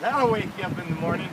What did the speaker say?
That'll wake you up in the morning.